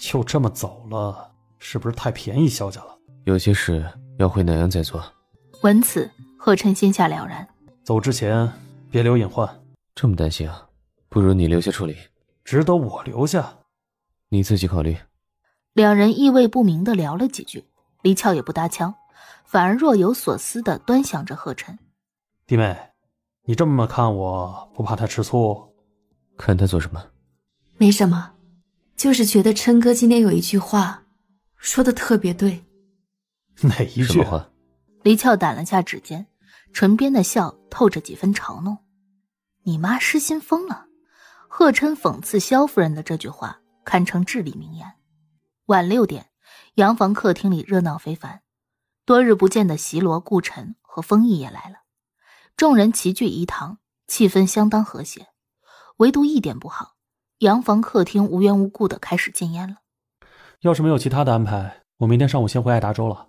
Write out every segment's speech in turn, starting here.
就这么走了，是不是太便宜萧家了？有些事要回南阳再做。闻此，贺琛心下了然。走之前别留隐患。这么担心啊？不如你留下处理。值得我留下？你自己考虑。两人意味不明的聊了几句，黎俏也不搭腔，反而若有所思的端详着贺琛。弟妹，你这么看我，不怕他吃醋？看他做什么？没什么，就是觉得琛哥今天有一句话，说的特别对。哪一句话？黎俏掸了下指尖，唇边的笑透着几分嘲弄。你妈失心疯了。贺琛讽刺萧夫人的这句话，堪称至理名言。晚六点，洋房客厅里热闹非凡，多日不见的席罗、顾晨和丰毅也来了。众人齐聚一堂，气氛相当和谐。唯独一点不好，洋房客厅无缘无故的开始禁烟了。要是没有其他的安排，我明天上午先回爱达州了。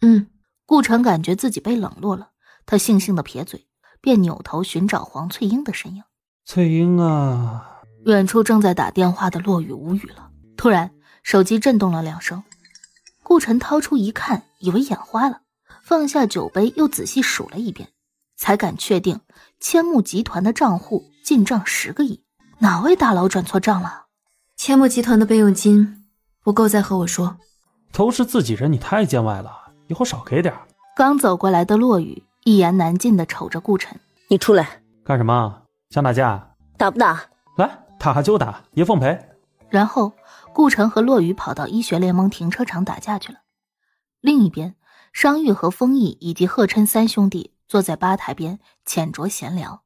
嗯，顾晨感觉自己被冷落了，他悻悻的撇嘴，便扭头寻找黄翠英的身影。翠英啊！远处正在打电话的落雨无语了。突然，手机震动了两声，顾晨掏出一看，以为眼花了，放下酒杯，又仔细数了一遍，才敢确定千木集团的账户进账十个亿。哪位大佬转错账了？千木集团的备用金不够，再和我说。都是自己人，你太见外了，以后少给点。刚走过来的落雨一言难尽的瞅着顾晨：“你出来干什么？”想打架？打不打？来，打就打，爷奉陪。然后，顾晨和骆雨跑到医学联盟停车场打架去了。另一边，商玉和丰毅以及贺琛三兄弟坐在吧台边浅酌闲聊。